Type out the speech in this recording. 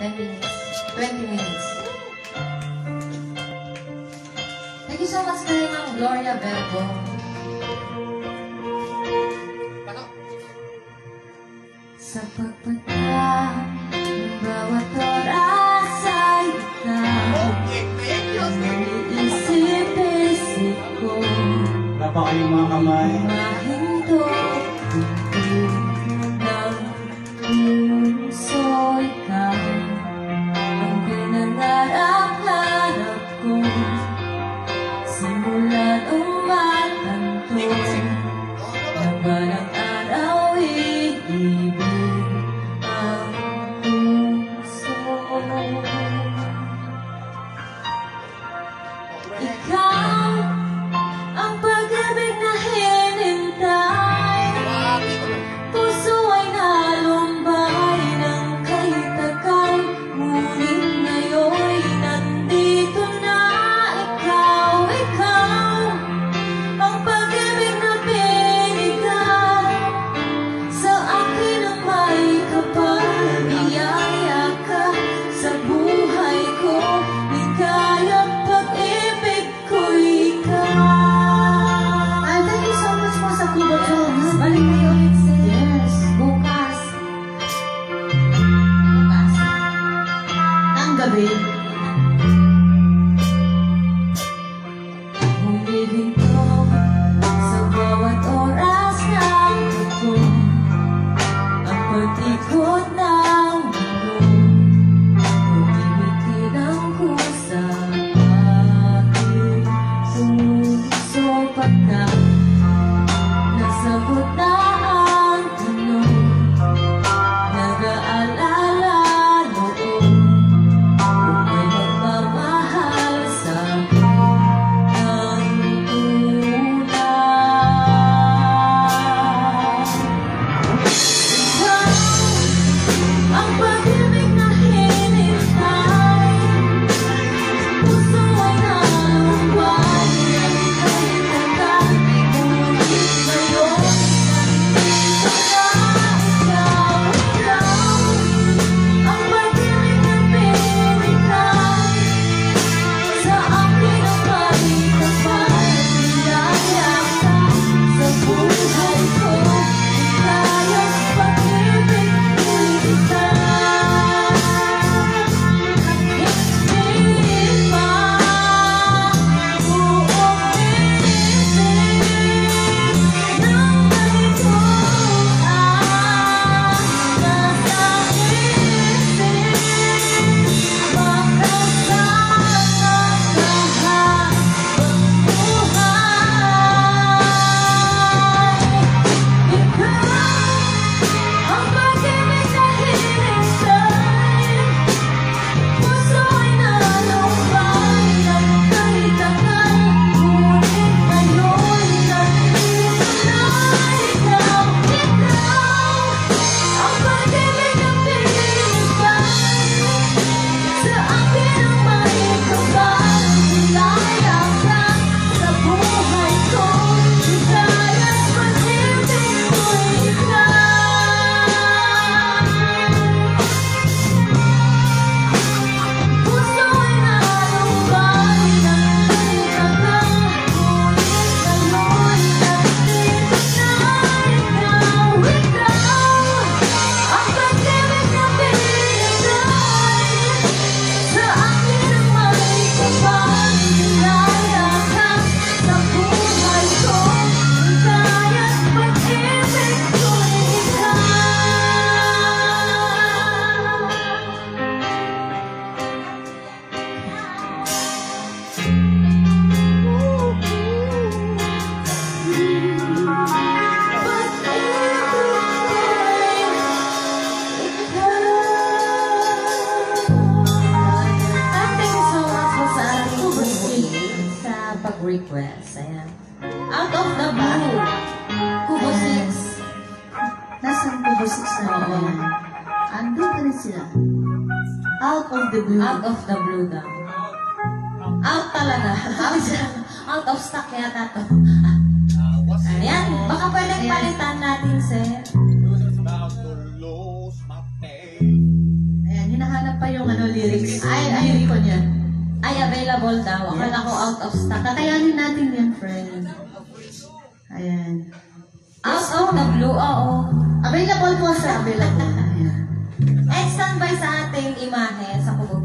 10 minutes. 20 minutes. Thank you so much kayo ng Gloria Vergo. Sa pagpunta ng bawat oras ay ikaw Iniisip-isip ko Wala pa kayong mga kamay. Na araw iibig ang puso Ikaw Gabi. Humihinto sa bawat oras ng ito Ang pag-ikot ng mundo Humimiti ng kusa pag-request. Ayan. Out of the blue. Kubo 6. Nasaan Kubo 6 na yan? Andun ka rin sila. Out of the blue. Out of the blue daw. Out talaga. Out, out of stock yata to. Ayan. Baka pwedeng Ayan. palitan natin, sir. Ayan, hinahanap pa yung ano, lyrics. Ay, ay. Ko niya. Available daw. Akala ko out of stock. Kakayanin natin yan, friend. Ayan. Out of the blue, oo. Available po sa available. Ayan. And standby sa ating imahe sa Kubo